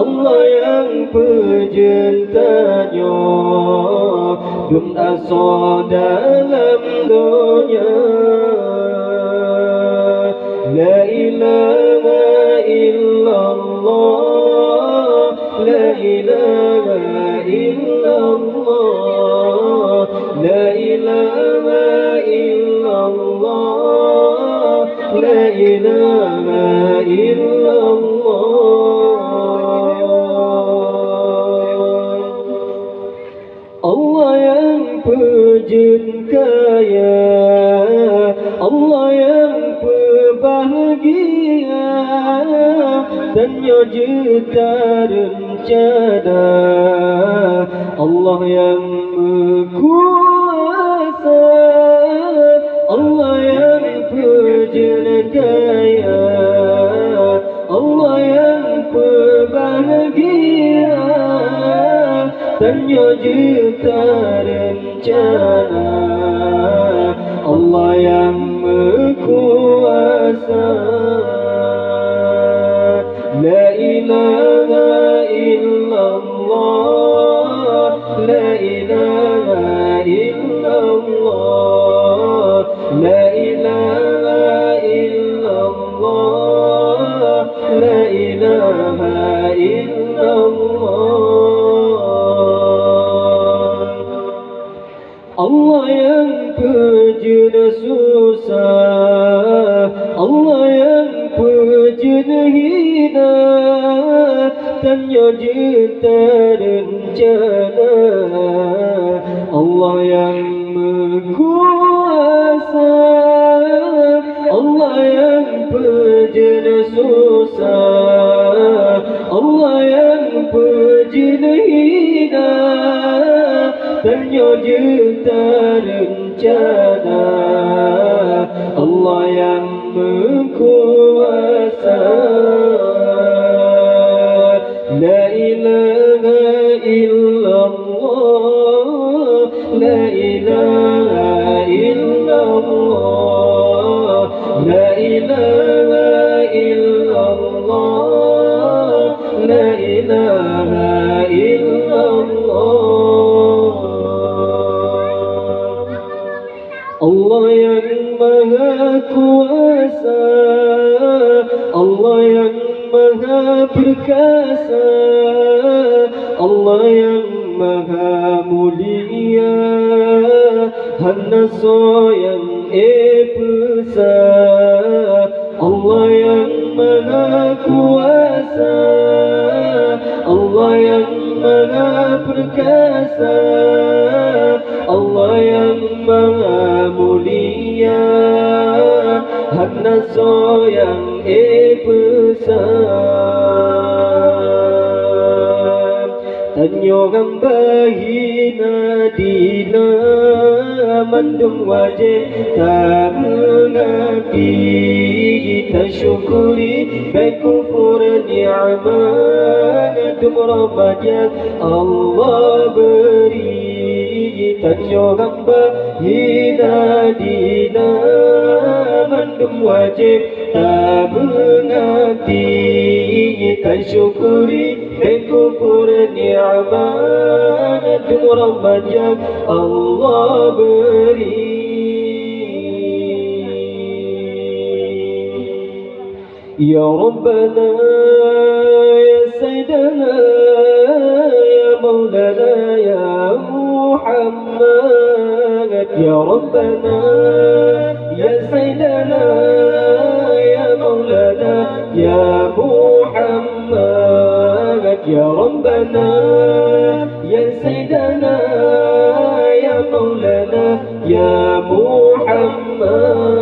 ông ơi ăn bữa trên ta nhỏ. Đừng ta so đã làm đồ nhớ. La ilaha illallah la ilaha illallah la ilaha illallah la ilaha berbahagia Tanya juta rencana Allah yang berkuasa Allah yang kaya Allah yang berbahagia Tanya juta جنهنا dan rencana Allah yang kuasa Allah yang berjana susah Allah yang berjana hina Ternyata terencana Allah yang mengkuasa La ilaha illallah La ilaha illallah La ilaha illallah Allah yang maha kuasa Allah yang maha perkasa Allah yang maha Hana yang epesa Allah yang maha kuasa Allah yang maha perkasa Allah yang maha mulia. Hana yang epesa Tanyo hina dina mendung wajib. Tak mengerti. Kita syukuri. Bekufur ni'man antum rahmat yang Allah beri. Kita syukam bahina dina mendung wajib. Tak mengerti. كان شكري بكفر نعمانك مرمجا الله بري يا ربنا يا سيدنا يا مولانا يا محمد يا ربنا يا سيدنا يا مولانا يا محمد يا ربنا يا سيدنا يا مولانا يا محمد.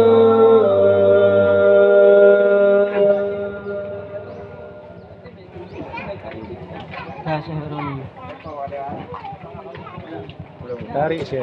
تاريخ